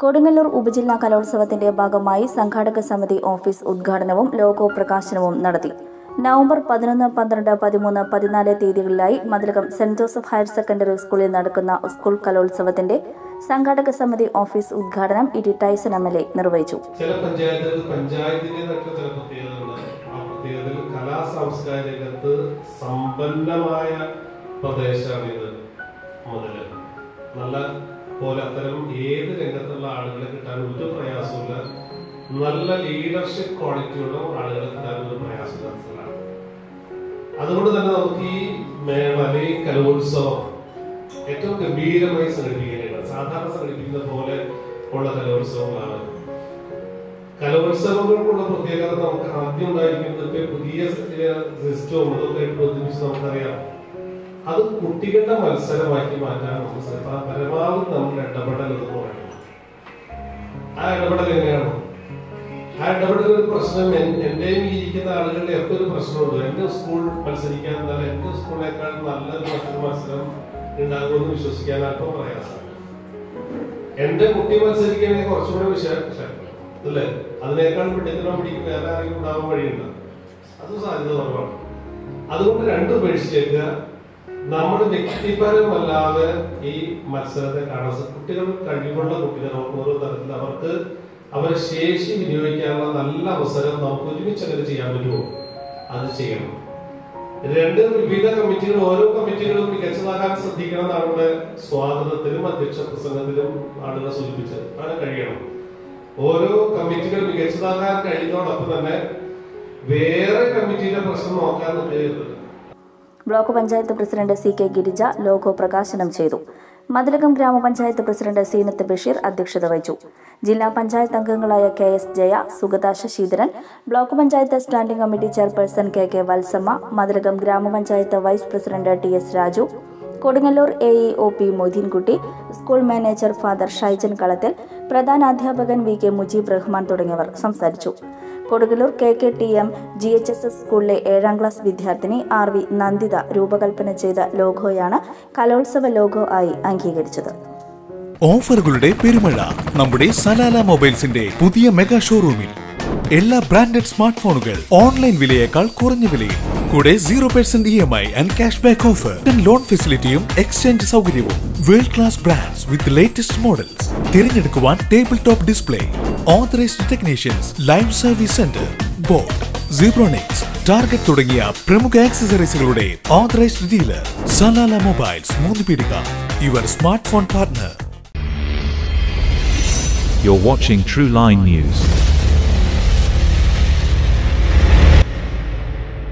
കൊടുങ്ങല്ലൂർ ഉപജില്ലാ കലോത്സവത്തിന്റെ ഭാഗമായി സംഘാടക സമിതി ഓഫീസ് ഉദ്ഘാടനവും ലോഗോ പ്രകാശനവും നടത്തി. നവംബർ പതിനൊന്ന് പന്ത്രണ്ട് പതിമൂന്ന് പതിനാല് തീയതികളിലായി Mathilakam Saint Joseph higher secondary സ്കൂളിൽ നടക്കുന്ന സ്കൂൾ കലോത്സവത്തിന്റെ സംഘാടക സമിതി ഓഫീസ് ഉദ്ഘാടനം E Tyson M L A നിർവഹിച്ചു. ചില പഞ്ചായത്തിന്റെ സമ്പന്നമായ പ്രദേശമാണ് ഇത് നല്ല പോലെ അത്തരം ഏത് രംഗത്തുള്ള ആളുകളെ കിട്ടാൻ ഒരു പ്രയാസമില്ല നല്ല ലീഡർഷിപ്പ് ക്വാളിറ്റിയുള്ള ആളുകളെ കിട്ടാൻ ഒരു പ്രയാസമില്ല അതുകൊണ്ട് തന്നെ നമുക്ക് ഈ മേള കലോത്സവം ഏറ്റവും ഗംഭീരമായി സംഘടിപ്പിക്കാനാണ് സാധാരണ സംഘടിപ്പിക്കുന്ന പോലെ ഉള്ള കലോത്സവങ്ങളാണ്. കലോത്സവങ്ങൾക്കുള്ള പ്രത്യേകത നമുക്ക് ആദ്യം ഉണ്ടായിരിക്കുന്നത് പുതിയ സിസ്റ്റവും അതൊക്കെ ബന്ധിപ്പിച്ച് നമുക്കറിയാം. അത് കുട്ടികളുടെ മത്സരമാക്കി മാറ്റാൻ നമ്മൾ. പരമാവധി നമ്മൾ ഇടപെടൽ എന്ന് പറയുന്നത്. ആ ഇടപെടൽ എങ്ങനെയാണ്? ആ ഇടപെടൽ ഒരു പ്രശ്നം എന്റെയും ഇരിക്കുന്ന ആളുകളുടെ ഒക്കെ ഒരു പ്രശ്നമുണ്ട്. എന്റെ സ്കൂൾ മത്സരിക്കാൻ എന്നാൽ എന്റെ സ്കൂളിനേക്കാൾ നല്ലൊരു മറ്റൊരു മത്സരം ഉണ്ടാകുമെന്ന് വിശ്വസിക്കാൻ പ്രയാസമാണ് എന്റെ കുട്ടി മത്സരിക്കുകയാണെങ്കിൽ കുറച്ചുകൂടെ വിശേഷം അല്ലേ? അതിനേക്കാൾ പിടിക്കണം പിടിക്കും. വേറെ ആരെങ്കിലും ഉണ്ടാവാൻ വഴിയുണ്ട്? അത് സാധ്യത കുറവാണ്. അതുകൊണ്ട് രണ്ടും ഉപേക്ഷിച്ചേക്കുക നമ്മുടെ വ്യക്തിപരമല്ലാതെ ഈ മത്സരത്തെ കാണാൻ കുട്ടികൾ കഴിവുള്ള കുട്ടികൾ ഓരോ തരത്തിൽ അവർക്ക് അവരെ ശേഷി വിനിയോഗിക്കാനുള്ള നല്ല അവസരം നമുക്ക് ഒരുമിച്ച് അങ്ങനെ ചെയ്യാൻ പറ്റുമോ? അത് ചെയ്യണം. രണ്ട് വിവിധ കമ്മിറ്റികൾ ഓരോ കമ്മിറ്റികളും മികച്ചതാകാൻ ശ്രദ്ധിക്കണം എന്നാണ് ഇവിടെ സ്വാഗതത്തിലും അധ്യക്ഷ പ്രസംഗത്തിലും ആളുകൾ സൂചിപ്പിച്ചത്. അങ്ങനെ കഴിയണം. ഓരോ കമ്മിറ്റികൾ മികച്ചതാകാൻ കഴിയുന്നതോടൊപ്പം തന്നെ വേറെ കമ്മിറ്റിയുടെ പ്രശ്നം നോക്കാൻ block panchayat president C K Girija logo പ്രകാശനം ചെയ്തു. മതിലകം ഗ്രാമപഞ്ചായത്ത് പ്രസിഡന്റ് സീനത്ത് ബഷീർ അധ്യക്ഷത വഹിച്ചു. ജില്ലാ പഞ്ചായത്ത് അംഗങ്ങളായ K S Jaya Sugatha Sasidharan block panchayat standing committee chairperson K K Valsamma Mathilakam ഗ്രാമപഞ്ചായത്ത് vice president T S Raju Kodungallur A E O P Moideenkutty school manager father Shaijan Kalathil പ്രധാന അധ്യാപകൻ V K Mujeeb Rahman തുടങ്ങിയവർ സംസാരിച്ചു. Kodungallur K K T M G H S S സ്കൂളിലെ ഏഴാം class വിദ്യാർത്ഥിനി R V Nanditha രൂപകൽപ്പന ചെയ്ത ലോഗോയാണ് കലോത്സവ ലോഗോ ആയി അംഗീകരിച്ചത്. ഓഫറുകളുടെ പെരുമഴ നമ്മുടെ സലാല മൊബൈൽസിന്റെ പുതിയ മെഗാ ഷോറൂമിൽ. എല്ലാ ബ്രാൻഡഡ് സ്മാർട്ട് ഫോണുകൾ ഓൺലൈൻ വിലയേക്കാൾ കുറഞ്ഞ വിലയിൽ. കൂടെ zero percent E M I and cash back offer loan ഫെസിലിറ്റിയും exchange സൗകര്യവും. World class brands with latest models തിരഞ്ഞെടുക്കുവാൻ table top display authorised technicians live service centre Boat Zebronics Target തുടങ്ങിയ പ്രമുഖ ആക്സസറീസുകളുടെ authorised dealer Salala mobiles Moonnupeedika your smartphone partner You're watching True Line News.